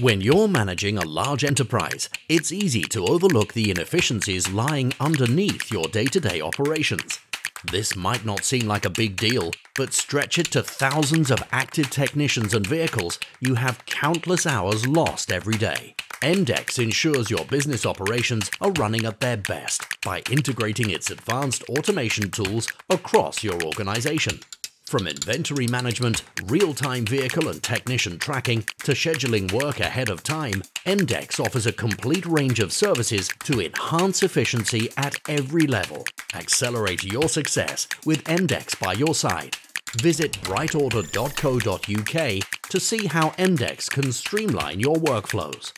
When you're managing a large enterprise, it's easy to overlook the inefficiencies lying underneath your day-to-day operations. This might not seem like a big deal, but stretch it to thousands of active technicians and vehicles, you have countless hours lost every day. EMDECS ensures your business operations are running at their best by integrating its advanced automation tools across your organization. From inventory management, real-time vehicle and technician tracking to scheduling work ahead of time, EMDECS offers a complete range of services to enhance efficiency at every level. Accelerate your success with EMDECS by your side. Visit brightorder.co.uk to see how EMDECS can streamline your workflows.